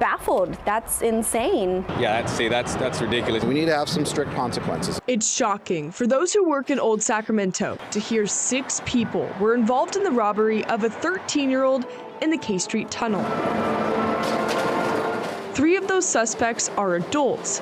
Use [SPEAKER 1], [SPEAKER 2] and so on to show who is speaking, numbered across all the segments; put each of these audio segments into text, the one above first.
[SPEAKER 1] baffled. That's insane.
[SPEAKER 2] Yeah, that's, see, that's that's ridiculous.
[SPEAKER 3] We need to have some strict consequences.
[SPEAKER 4] It's shocking for those who work in Old Sacramento to hear six people were involved in the robbery of a 13 year old in the K Street tunnel. Three of those suspects are adults.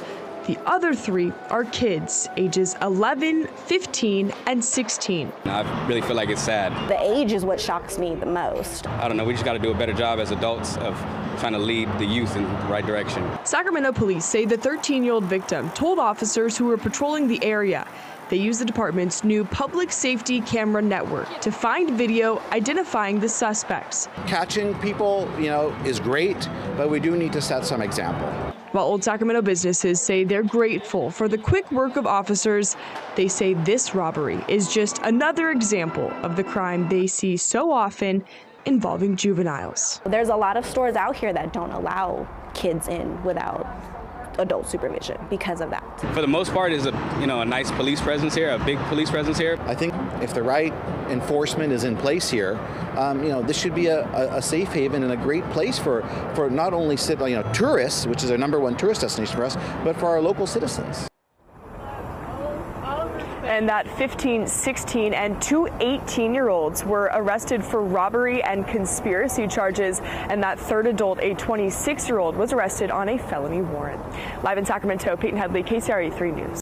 [SPEAKER 4] The other three are kids, ages 11, 15, and 16.
[SPEAKER 2] I really feel like it's sad.
[SPEAKER 1] The age is what shocks me the most.
[SPEAKER 2] I don't know, we just got to do a better job as adults of trying to lead the youth in the right direction.
[SPEAKER 4] Sacramento police say the 13 year old victim told officers who were patrolling the area they used the department's new public safety camera network to find video identifying the suspects.
[SPEAKER 3] Catching people, you know, is great, but we do need to set some example.
[SPEAKER 4] While Old Sacramento businesses say they're grateful for the quick work of officers, they say this robbery is just another example of the crime they see so often involving juveniles.
[SPEAKER 1] There's a lot of stores out here that don't allow kids in without adult supervision because of that.
[SPEAKER 2] For the most part, is a you know a nice police presence here, a big police presence here.
[SPEAKER 3] I think if the right enforcement is in place here, um, you know, this should be a, a, a, safe haven and a great place for, for not only you know tourists, which is our number one tourist destination for us, but for our local citizens
[SPEAKER 4] and that 15, 16, and two 18 year olds were arrested for robbery and conspiracy charges, and that third adult, a 26 year old, was arrested on a felony warrant. Live in Sacramento, Peyton Headlee, KCRA 3 News.